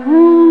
Hmm.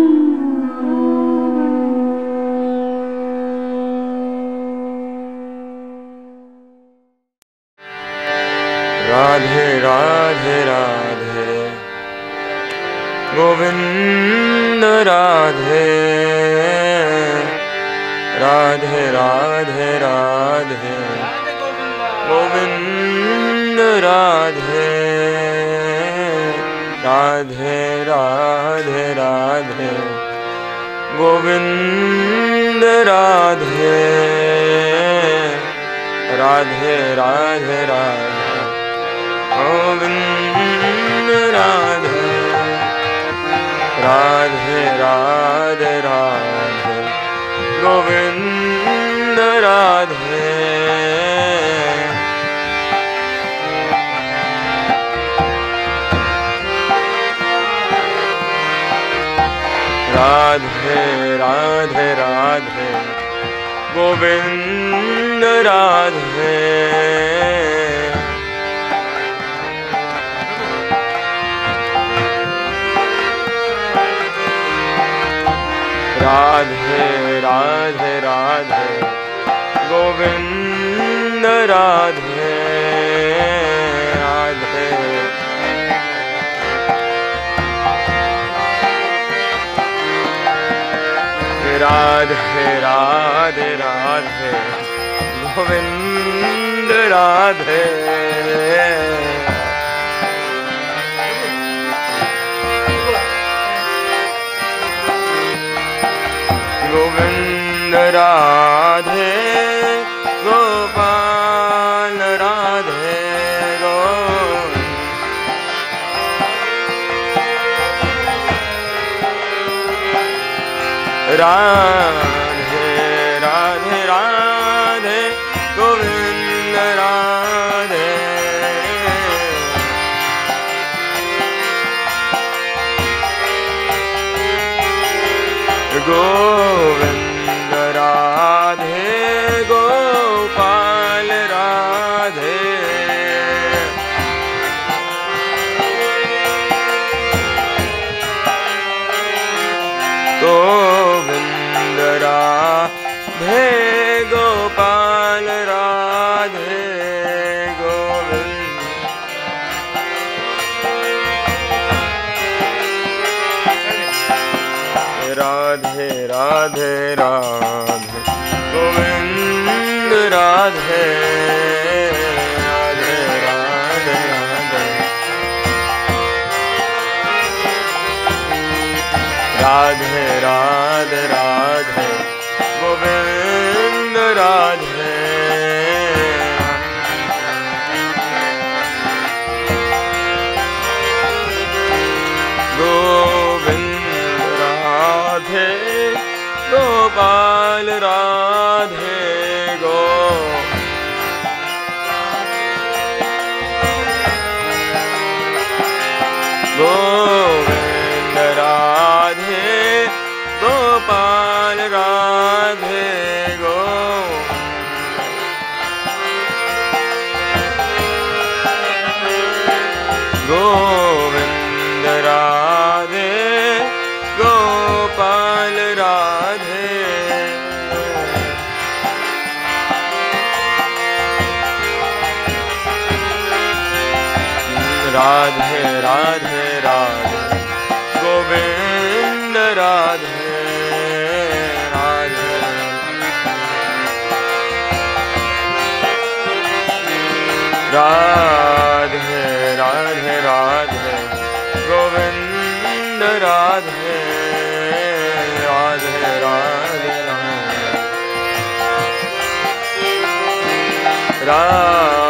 Radhe Radhe Radhe Govind Radhe. गो Radhe Radhe Radhe Govind Radhe Radhe Radhe Radhe. Radhe.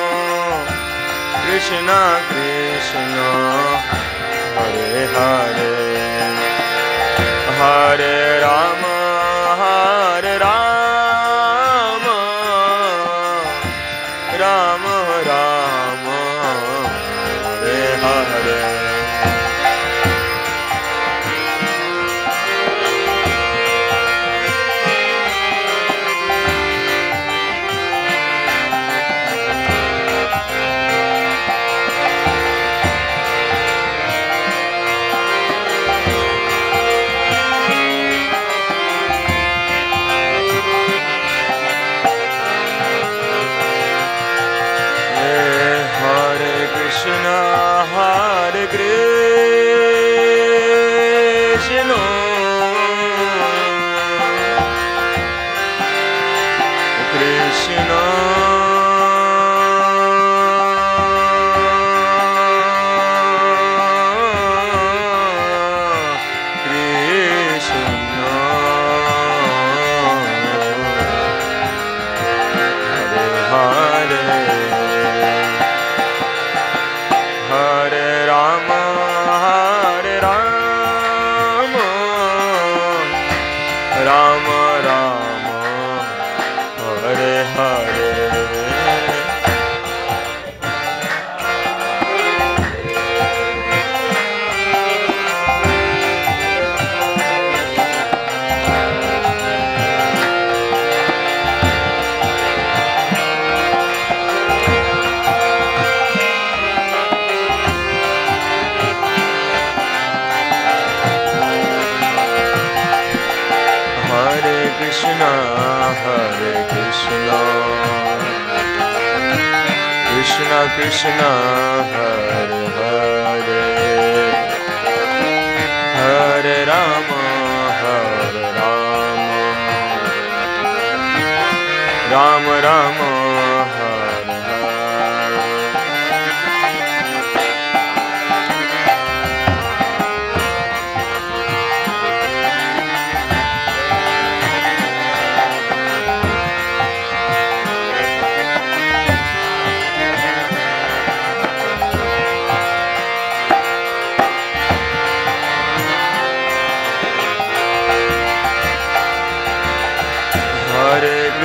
Krishna Krishna Hare Hare Hare Ram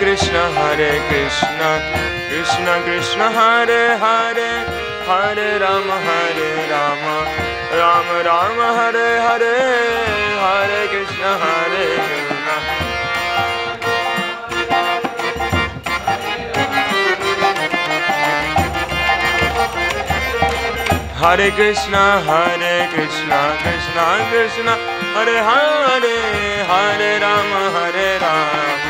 Hare Krishna, Krishna Krishna, Hare Hare, Hare Rama, Hare Rama, Rama Rama, Hare Hare, Hare Krishna, Hare Krishna. Hare Krishna, Hare Krishna, Krishna Krishna, Hare Hare, Hare Rama, Hare Rama,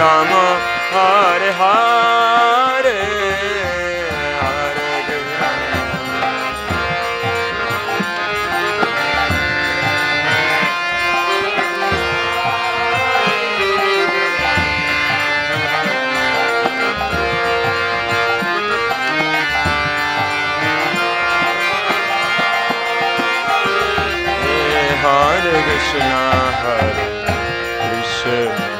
Ram Hare Hare Hare Krishna, Hare Krishna.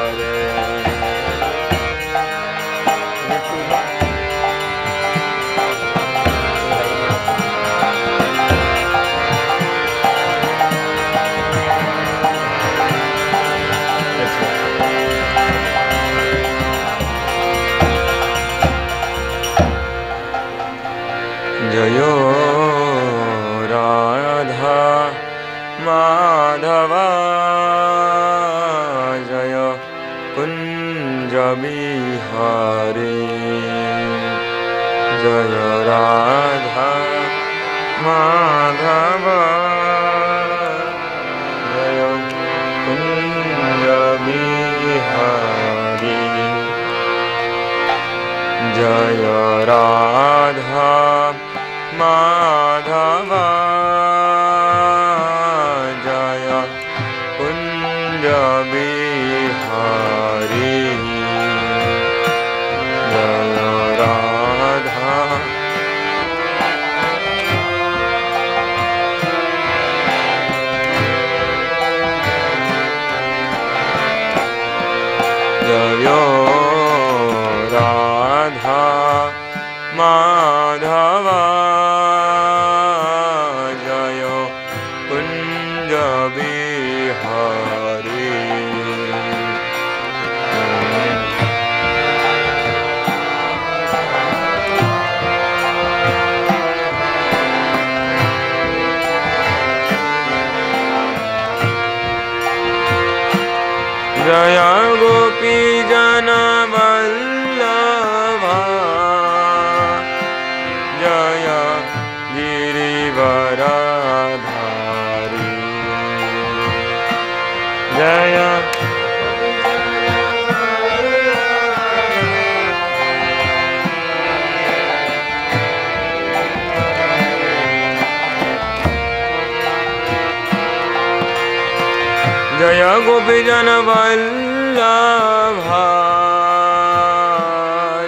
Janavallabha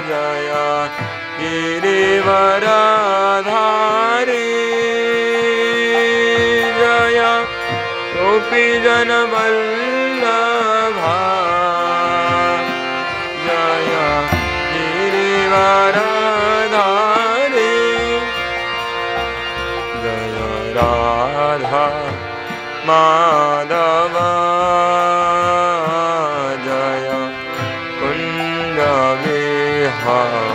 Jaya Girivaradhari जया टी जनबल्भा जया गिरिवाराधारी जया राधा मा Oh.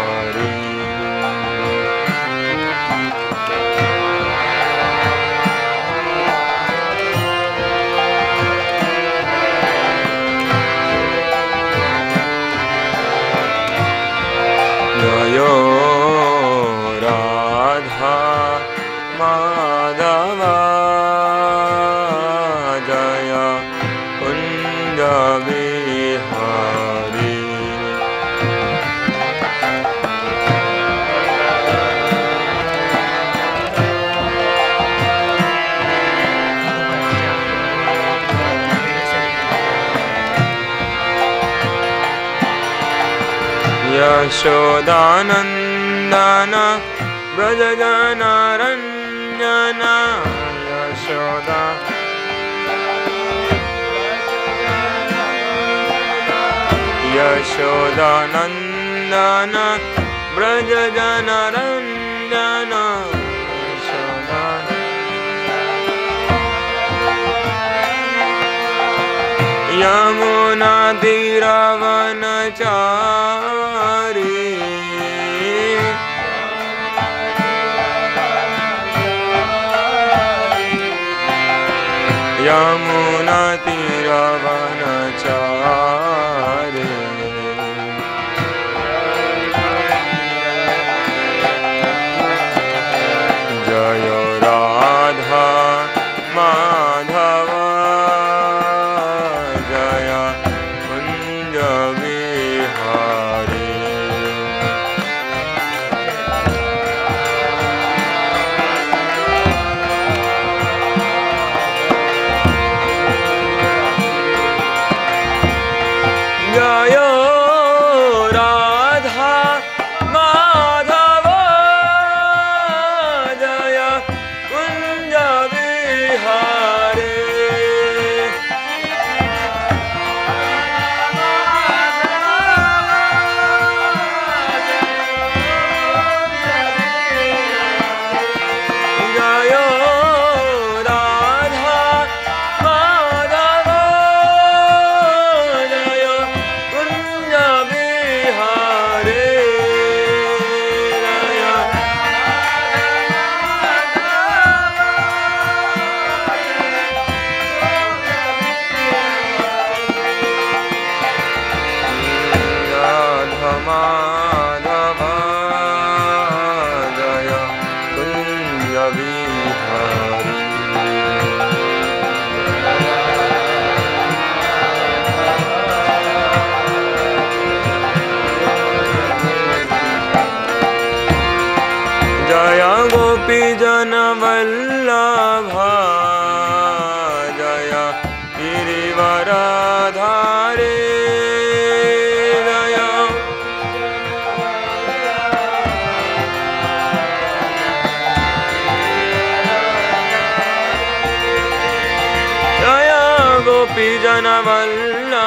यशोदानन्दाना व्रजदानारना Yashoda. यशोदानन्दाना व्रजदानार यमुनातिरवनचारी यमुनातिरवनचारी गोपीजनवल्ला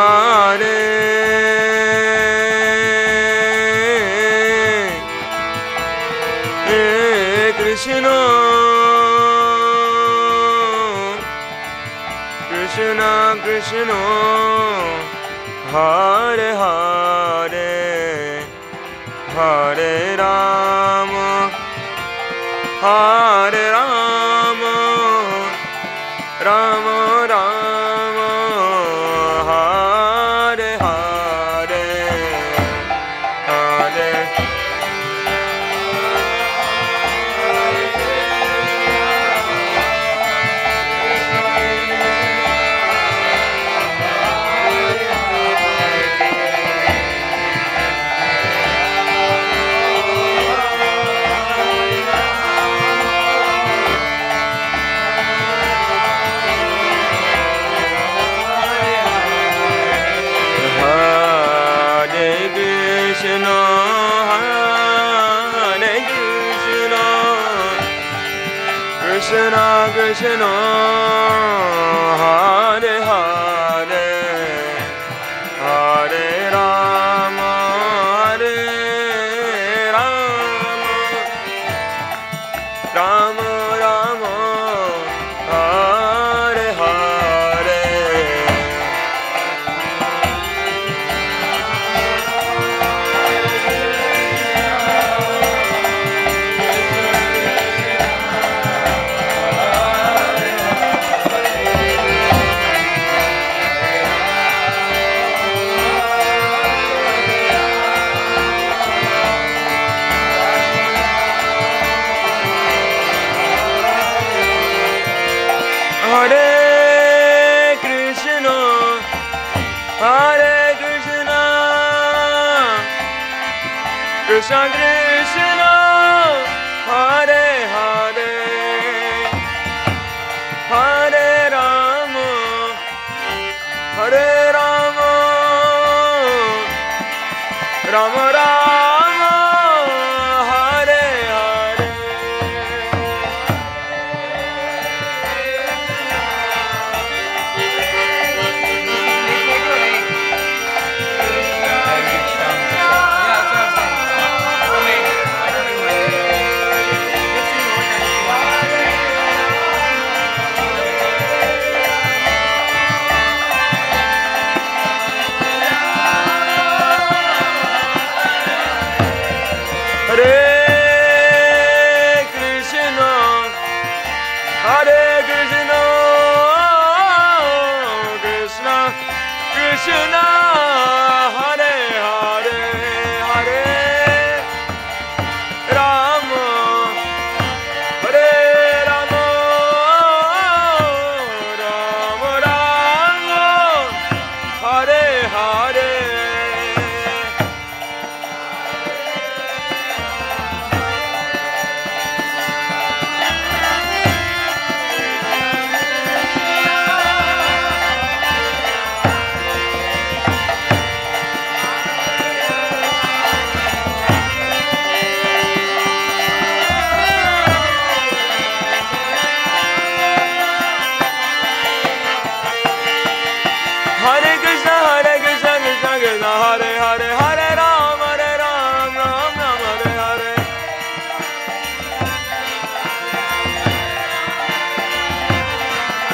कृष्णो। हरे हरे हरे राम। हरे Sangre.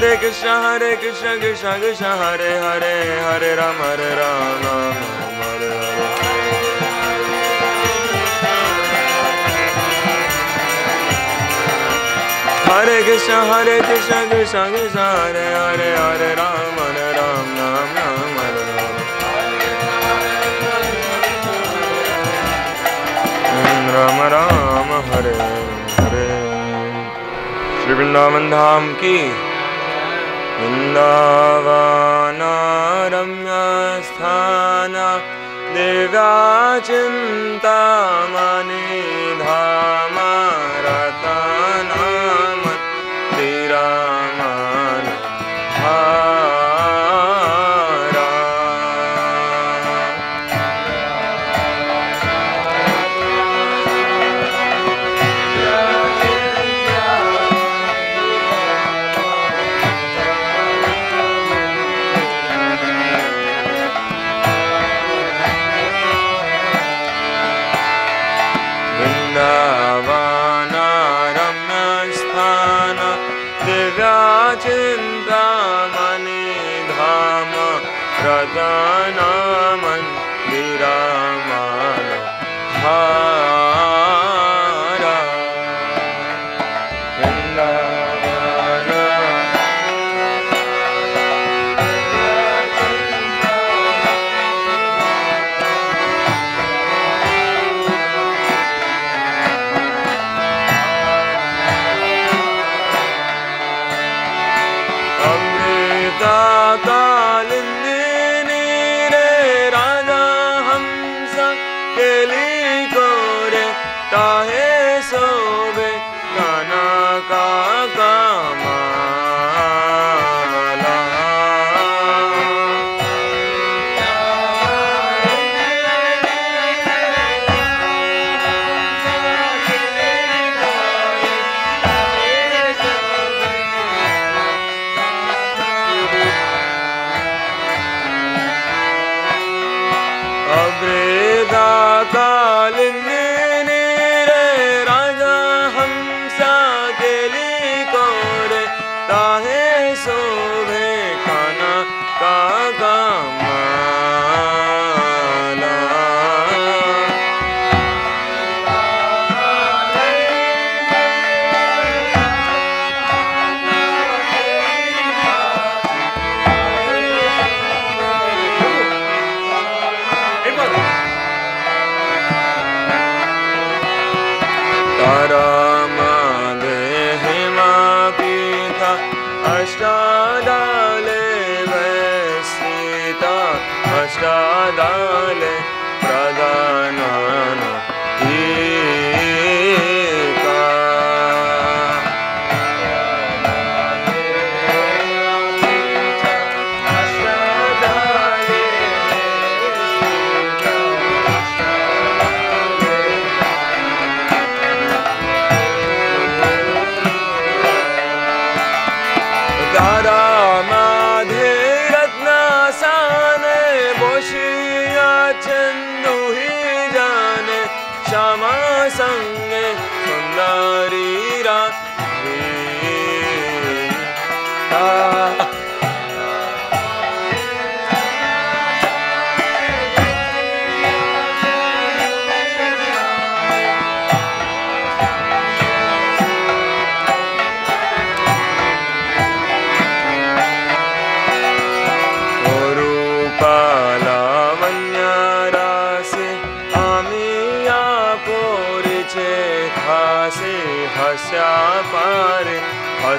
हरे कृष्ण हरे कृष्ण कृष्ण कृष्ण हरे हरे हरे राम हरे राम हरे कृष्ण हरे कृष्ण कृष्ण कृष्ण हरे हरे हरे राम हरे राम राम राम हरे राम राम हरे हरे श्री वृंदावन धाम की लवणरम्यस्थान दिव्या चिन्तामनिधा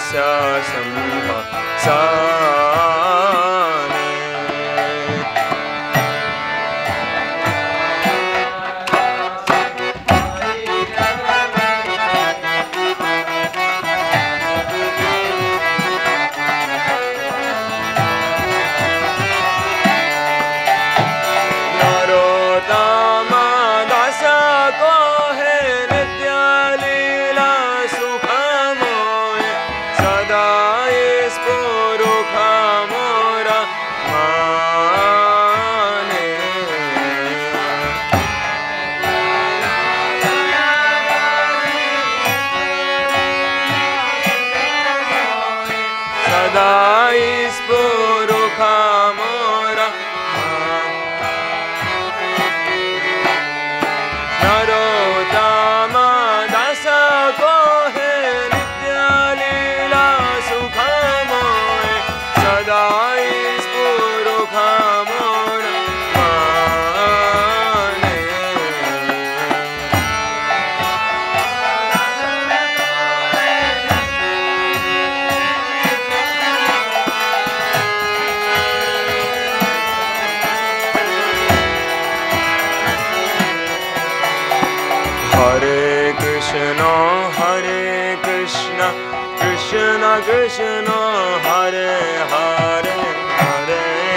स शम्प सा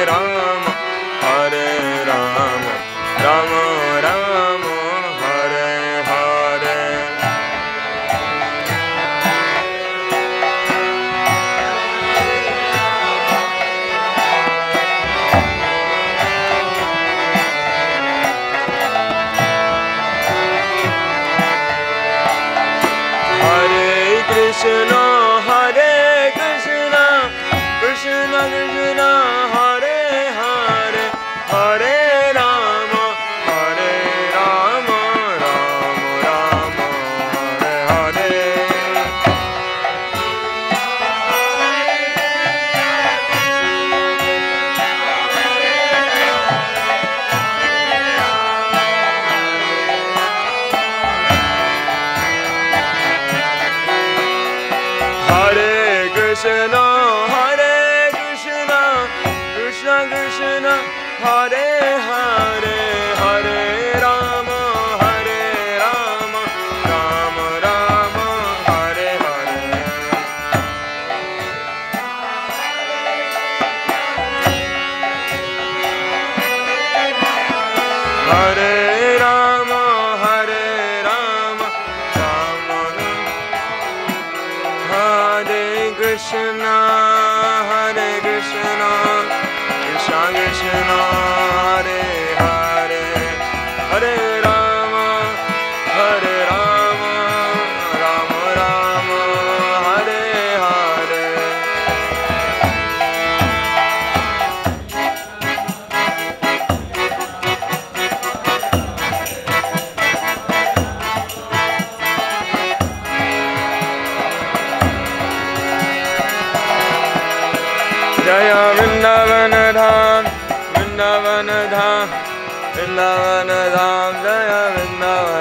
Ram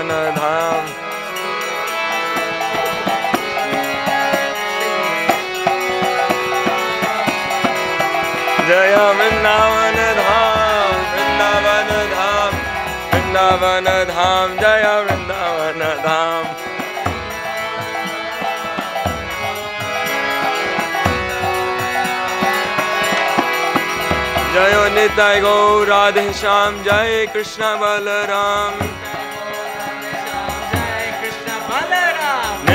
धाम जय वृंदावन धाम वृंदावन धाम वृंदावन धाम जय वृंदावन धाम। जय निताय गौ राधे श्याम जय कृष्ण बलराम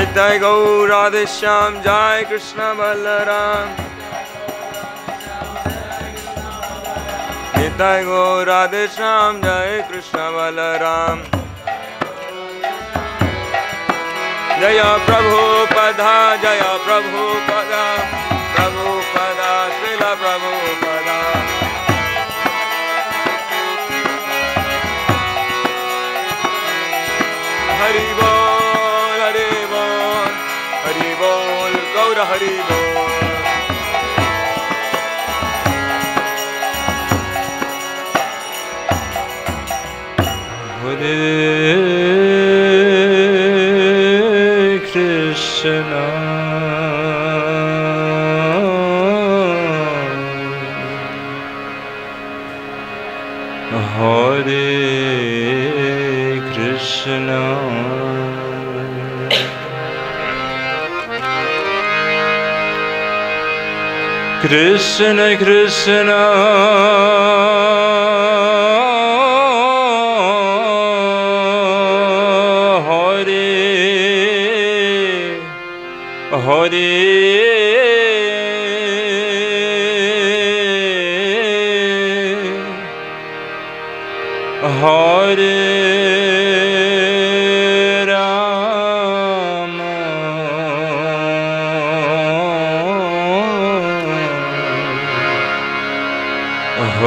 निताय गौ राधे श्याम, जय कृष्ण बलराम। निताय गौ राधे श्याम, जय कृष्ण बलराम। जय प्रभु पदा, जय प्रभु पदा प्रभु पदा, श्रील प्रभु पदा। हरि बोल। बोल हरि बोल Krishna Krishna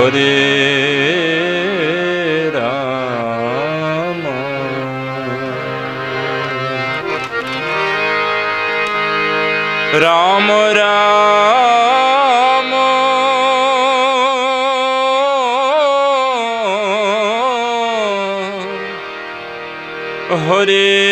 Hare Rama. Ram Ram. Hare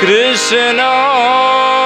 Krishna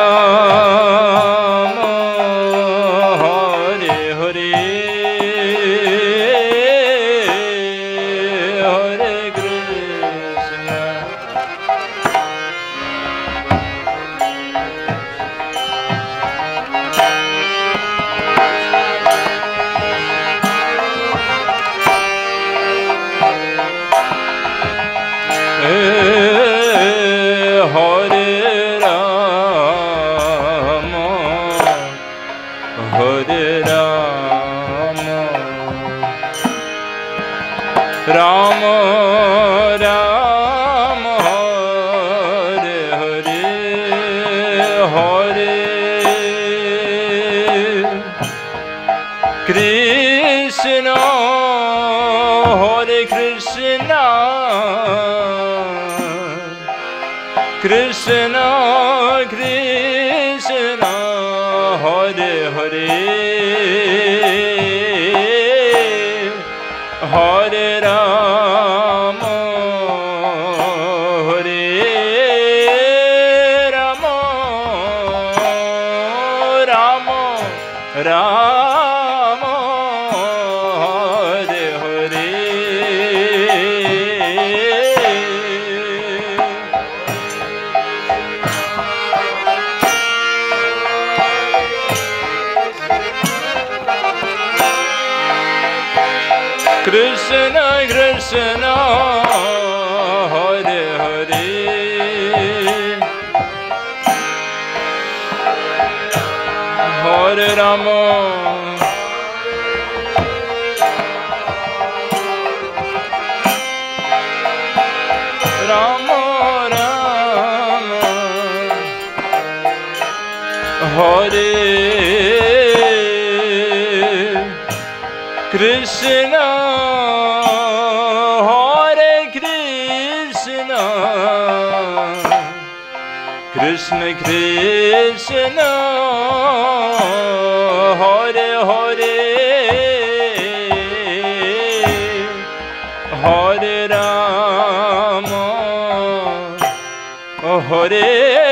horrores.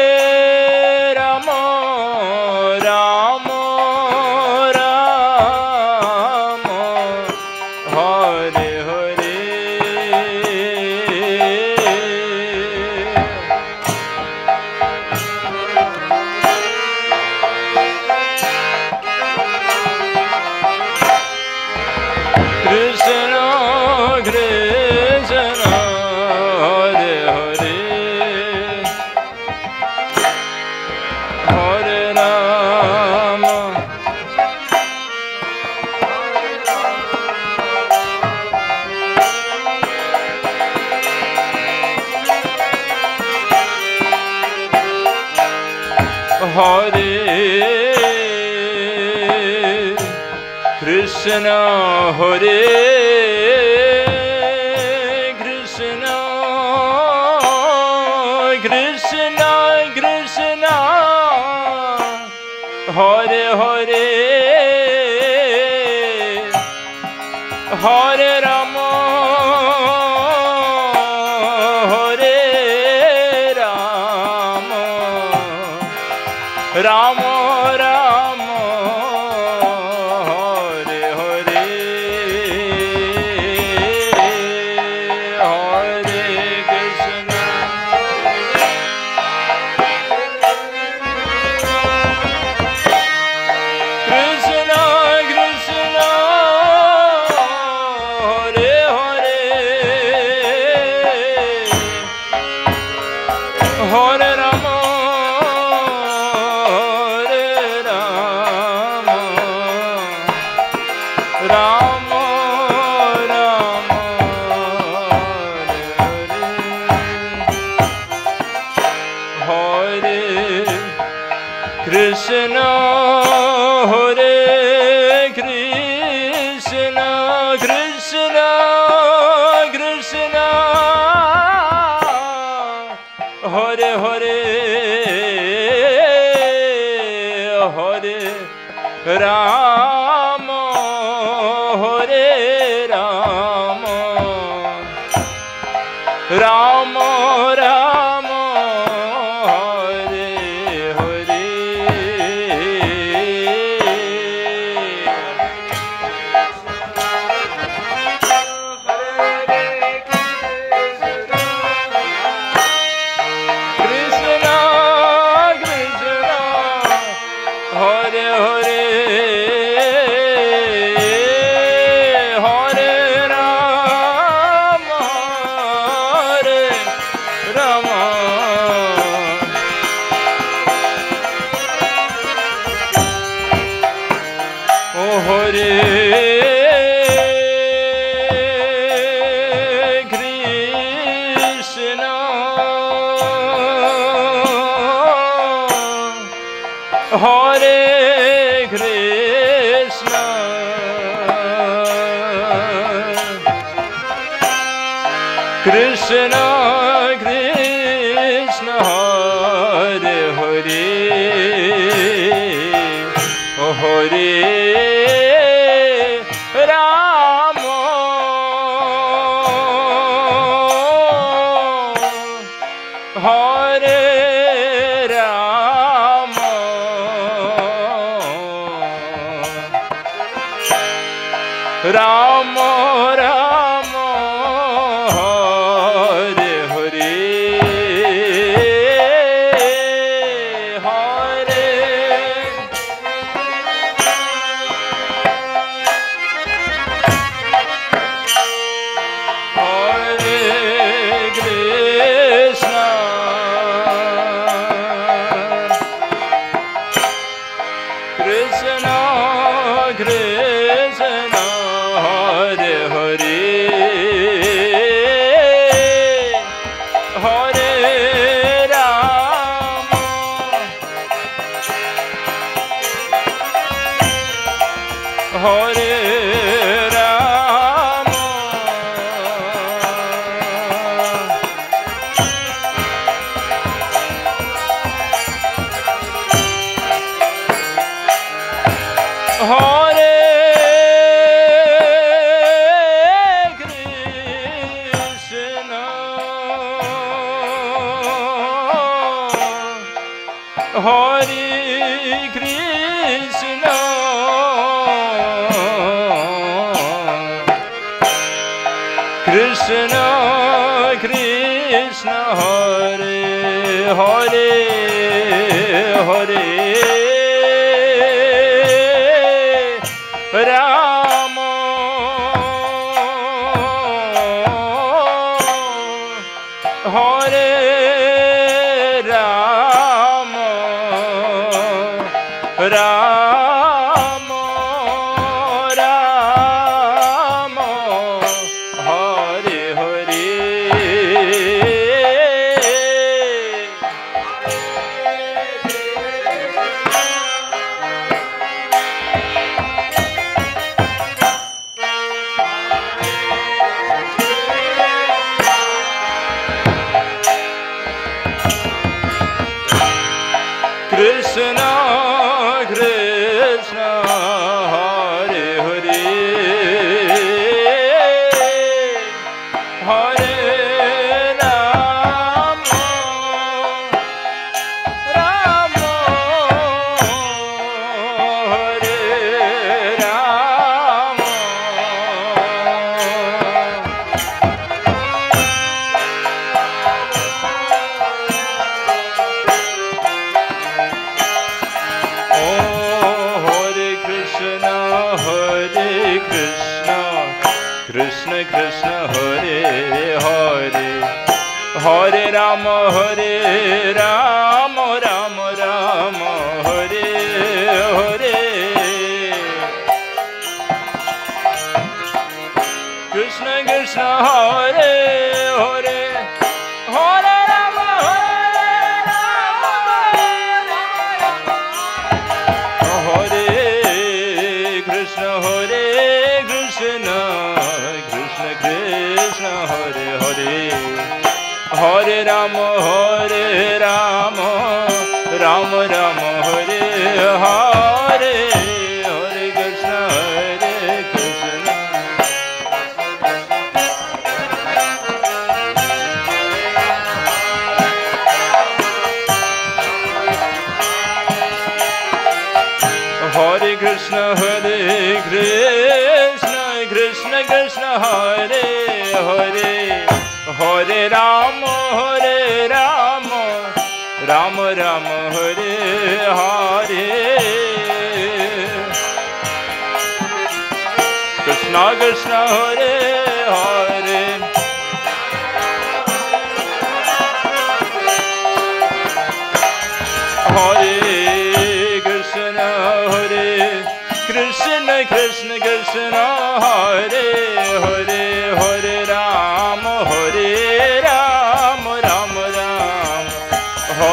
Krishna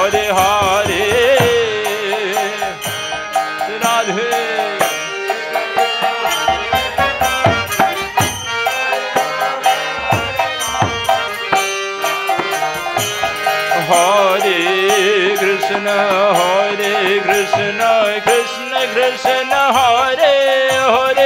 Hare Hare. Radhe. हरे कृष्ण हरे कृष्ण कृष्ण कृष्ण हरे हरे।